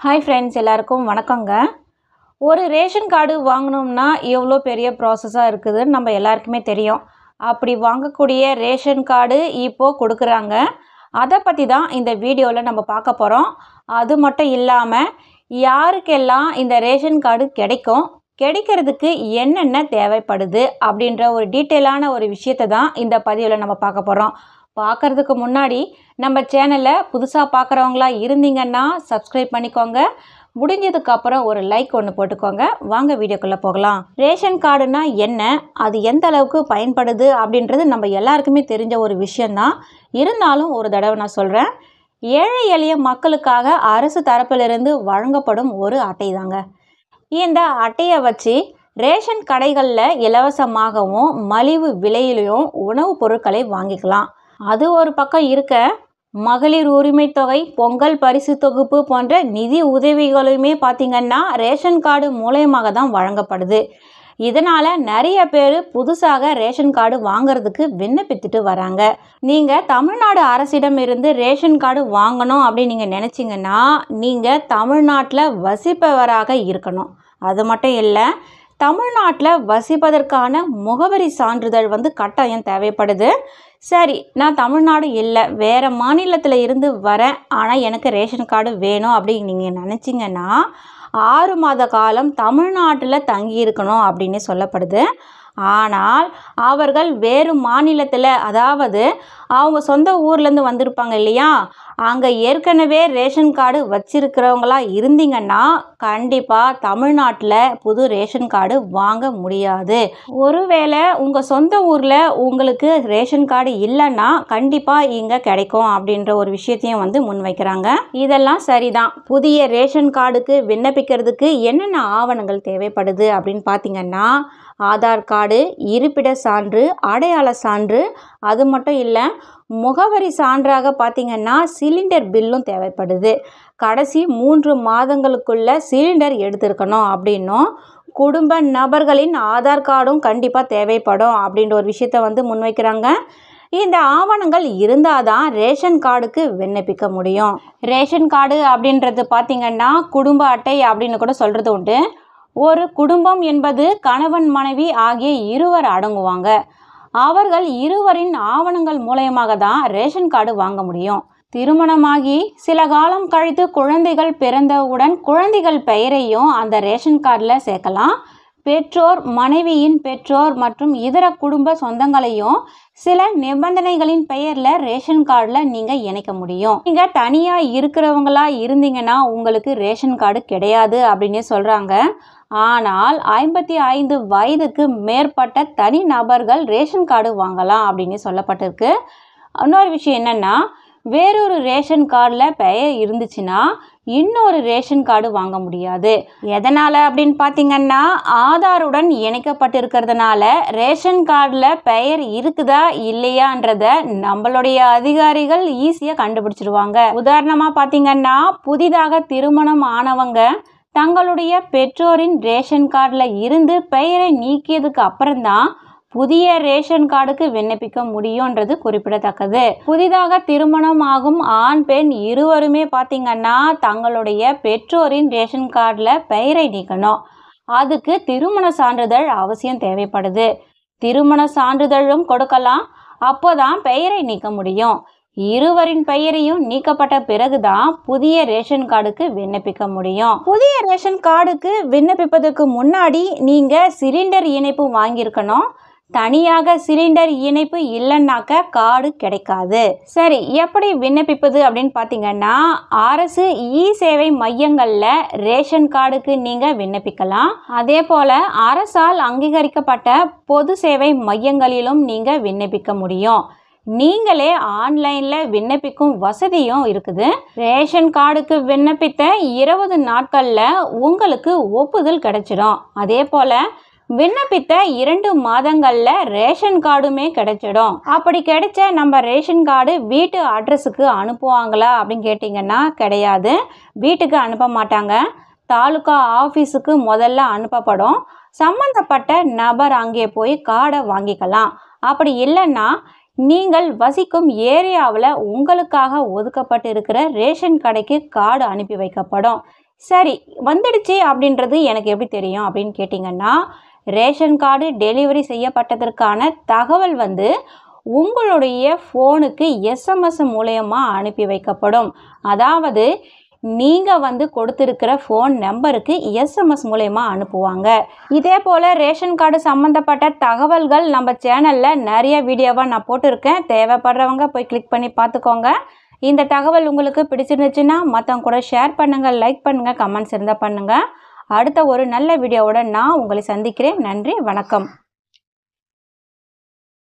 Hi friends எல்லாருக்கும் வணக்கங்க. ஒரு ரேஷன் கார்டு வாங்கினோம்னா எவ்வளோ பெரிய ப்ராசஸாக இருக்குதுன்னு நம்ம எல்லாருக்குமே தெரியும். அப்படி வாங்கக்கூடிய ரேஷன் கார்டு இப்போது கொடுக்குறாங்க. அதை பற்றி தான் இந்த வீடியோவில் நம்ம பார்க்க போகிறோம் அது மட்டும் இல்லாமல் யாருக்கெல்லாம் இந்த ரேஷன் கார்டு கிடைக்கும் கிடைக்கிறதுக்கு என்னென்ன தேவைப்படுது அப்படின்ற ஒரு டீட்டெயிலான ஒரு விஷயத்தை தான் இந்த பதிவில் நம்ம பார்க்க போகிறோம் பார்க்குறதுக்கு முன்னாடி நம்ம சேனலை புதுசாக பார்க்குறவங்களா இருந்தீங்கன்னா சப்ஸ்கிரைப் பண்ணிக்கோங்க. முடிஞ்சதுக்கு அப்புறம் ஒரு லைக் ஒன்று போட்டுக்கோங்க. வாங்க வீடியோக்குள்ளே போகலாம். ரேஷன் கார்டுனா என்ன? அது எந்த அளவுக்கு பயன்படுது? அப்படின்றது நம்ம எல்லாருக்குமே தெரிஞ்ச ஒரு விஷயந்தான் இருந்தாலும் ஒரு தடவை நான் சொல்கிறேன் ஏழை எளிய மக்களுக்காக அரசு தரப்பிலிருந்து வழங்கப்படும் ஒரு அட்டை தாங்க இந்த அட்டையை வச்சு ரேஷன் கடைகளில் இலவசமாகவும் மலிவு விலையிலையும் உணவுப் பொருட்களை வாங்கிக்கலாம். அது ஒரு பக்கம் இருக்க மகளிர் உரிமை தொகை பொங்கல் பரிசு தொகுப்பு போன்ற நிதி உதவிகளுமே பார்த்திங்கன்னா ரேஷன் கார்டு மூலயமாக தான் வழங்கப்படுது. இதனால் நிறைய பேர் புதுசாக ரேஷன் கார்டு வாங்குறதுக்கு விண்ணப்பித்துட்டு வராங்க. நீங்கள் தமிழ்நாடு அரசிடம் இருந்து ரேஷன் கார்டு வாங்கணும் அப்படின்னு நீங்கள் நினச்சிங்கன்னா நீங்கள் தமிழ்நாட்டில் வசிப்பவராக இருக்கணும். அது மட்டும் இல்லை தமிழ்நாட்டில் வசிப்பதற்கான முகவரி சான்றிதழ் வந்து கட்டாயம் தேவைப்படுது. சரி நான் தமிழ்நாடு இல்லை வேறு மாநிலத்தில் இருந்து வரேன் ஆனால் எனக்கு ரேஷன் கார்டு வேணும் அப்படின்னு நீங்கள் நினச்சிங்கன்னா ஆறு மாத காலம் தமிழ்நாட்டில் தங்கியிருக்கணும் அப்படின்னு சொல்லப்படுது. ஆனால் அவர்கள் வேறு மாநிலத்தில் அதாவது அவங்க சொந்த ஊர்லேருந்து வந்திருப்பாங்க இல்லையா? அங்கே ஏற்கனவே ரேஷன் கார்டு வச்சிருக்கிறவங்களா இருந்தீங்கன்னா கண்டிப்பாக தமிழ்நாட்டில் புது ரேஷன் கார்டு வாங்க முடியாது. ஒருவேளை உங்கள் சொந்த ஊரில் உங்களுக்கு ரேஷன் கார்டு இல்லைன்னா கண்டிப்பாக இங்கே கிடைக்கும் அப்படின்ற ஒரு விஷயத்தையும் வந்து முன்வைக்கிறாங்க இதெல்லாம் சரிதான். புதிய ரேஷன் கார்டுக்கு விண்ணப்பிக்கிறதுக்கு என்னென்ன ஆவணங்கள் தேவைப்படுது அப்படின்னு பார்த்தீங்கன்னா ஆதார் கார்டு இருப்பிட சான்று அடையாள சான்று அது மட்டும் இல்லை முகவரி சான்றாக பார்த்திங்கன்னா சிலிண்டர் பில்லும் தேவைப்படுது. கடைசி மூன்று மாதங்களுக்குள்ள சிலிண்டர் எடுத்திருக்கணும் அப்படின்னும் குடும்ப நபர்களின் ஆதார் கார்டும் கண்டிப்பாக தேவைப்படும் அப்படின்ற ஒரு விஷயத்தை வந்து முன்வைக்கிறாங்க. இந்த ஆவணங்கள் இருந்தால் தான் ரேஷன் கார்டுக்கு விண்ணப்பிக்க முடியும். ரேஷன் கார்டு அப்படின்றது பார்த்திங்கன்னா குடும்ப அட்டை அப்படின்னு கூட சொல்கிறது உண்டு. ஒரு குடும்பம் என்பது கணவன் மனைவி ஆகிய இருவர் அடங்குவாங்க. அவர்கள் இருவரின் ஆவணங்கள் மூலயமாக தான் ரேஷன் கார்டு வாங்க முடியும். திருமணமாகி சில காலம் கழித்து குழந்தைகள் பிறந்தவுடன் குழந்தைகள் பெயரையும் அந்த ரேஷன் கார்டில் சேர்க்கலாம். பெற்றோர் மனைவியின் பெற்றோர் மற்றும் இதர குடும்ப சொந்தங்களையும் சில நிபந்தனைகளின் பெயரில் ரேஷன் கார்டில் நீங்கள் இணைக்க முடியும். நீங்கள் தனியாக இருக்கிறவங்களா இருந்தீங்கன்னா உங்களுக்கு ரேஷன் கார்டு கிடையாது அப்படின்னு சொல்கிறாங்க ஆனால் ஐம்பத்தி ஐந்து வயதுக்கு மேற்பட்ட தனி நபர்கள் ரேஷன் கார்டு வாங்கலாம் அப்படின்னு சொல்லப்பட்டிருக்கு. இன்னொரு விஷயம் என்னென்னா வேறொரு ரேஷன் கார்டில் பெயர் இருந்துச்சுன்னா இன்னொரு ரேஷன் கார்டு வாங்க முடியாது. எதனால் அப்படின்னு பார்த்தீங்கன்னா ஆதாருடன் இணைக்கப்பட்டிருக்கிறதுனால ரேஷன் கார்டில் பெயர் இருக்குதா இல்லையான்றத நம்மளுடைய அதிகாரிகள் ஈஸியாக கண்டுபிடிச்சிருவாங்க. உதாரணமாக பார்த்தீங்கன்னா புதிதாக திருமணம் ஆனவங்க தங்களுடைய பெற்றோரின் ரேஷன் கார்டில் இருந்து பெயரை நீக்கியதுக்கு அப்புறம்தான் புதிய ரேஷன் கார்டுக்கு விண்ணப்பிக்க முடியுன்றது குறிப்பிடத்தக்கது. புதிதாக திருமணம் ஆகும் ஆண் பெண் இருவருமே பார்த்திங்கன்னா தங்களுடைய பெற்றோரின் ரேஷன் கார்டில் பெயரை நீக்கணும். அதுக்கு திருமண சான்றிதழ் அவசியம் தேவைப்படுது. திருமண சான்றிதழும் கொடுக்கலாம். அப்போதான் பெயரை நீக்க முடியும். இருவரின் பெயரையும் நீக்கப்பட்ட பிறகுதான் புதிய ரேஷன் கார்டுக்கு விண்ணப்பிக்க முடியும். புதிய ரேஷன் கார்டுக்கு விண்ணப்பிப்பதற்கு முன்னாடி நீங்கள் சிலிண்டர் இணைப்பு வாங்கியிருக்கணும். தனியாக சிலிண்டர் இணைப்பு இல்லைன்னாக்க கார்டு கிடைக்காது. சரி எப்படி விண்ணப்பிப்பது அப்படின்னு பார்த்தீங்கன்னா அரசு இ சேவை மையங்களில் ரேஷன் கார்டுக்கு நீங்கள் விண்ணப்பிக்கலாம். அதே போல் அரசால் அங்கீகரிக்கப்பட்ட பொது சேவை மையங்களிலும் நீங்கள் விண்ணப்பிக்க முடியும். நீங்களே ஆன்லைனில் விண்ணப்பிக்கும் வசதியும் இருக்குது. ரேஷன் கார்டுக்கு விண்ணப்பித்த இருபது நாட்களில் உங்களுக்கு ஒப்புதல் கிடைச்சிடும். அதே போல் விண்ணப்பித்த இரண்டு மாதங்களில் ரேஷன் கார்டுமே கிடைச்சிடும். அப்படி கிடைச்ச நம்ம ரேஷன் கார்டு வீட்டு அட்ரஸுக்கு அனுப்புவாங்களா அப்படின்னு கேட்டிங்கன்னா கிடையாது. வீட்டுக்கு அனுப்ப மாட்டாங்க. தாலுகா ஆஃபீஸுக்கு முதல்ல அனுப்பப்படும். சம்மந்தப்பட்ட நபர் அங்கே போய் கார்டை வாங்கிக்கலாம். அப்படி இல்லைன்னா நீங்கள் வசிக்கும் ஏரியாவில் உங்களுக்காக ஒதுக்கப்பட்டிருக்கிற ரேஷன் கடைக்கு கார்டு அனுப்பி வைக்கப்படும். சரி வந்துடுச்சு அப்படின்றது எனக்கு எப்படி தெரியும் அப்படின்னு கேட்டிங்கன்னா ரேஷன் கார்டு டெலிவரி செய்யப்பட்டதற்கான தகவல் வந்து உங்களுடைய ஃபோனுக்கு எஸ்எம்எஸ் மூலயமா அனுப்பி வைக்கப்படும். அதாவது நீங்கள் வந்து கொடுத்துருக்கிற ஃபோன் நம்பருக்கு எஸ்எம்எஸ் மூலயமா அனுப்புவாங்க. இதே போல் ரேஷன் கார்டு சம்மந்தப்பட்ட தகவல்கள் நம்ம சேனலில் நிறைய வீடியோவாக நான் போட்டிருக்கேன். தேவைப்படுறவங்க போய் கிளிக் பண்ணி பார்த்துக்கோங்க. இந்த தகவல் உங்களுக்கு பிடிச்சிருந்துச்சுன்னா மற்றவங்க கூட ஷேர் பண்ணுங்கள் லைக் பண்ணுங்கள் கமெண்ட்ஸ் இருந்தால் பண்ணுங்கள் அடுத்த ஒரு நல்ல வீடியோவோட நான் உங்களை சந்திக்கிறேன். நன்றி வணக்கம்.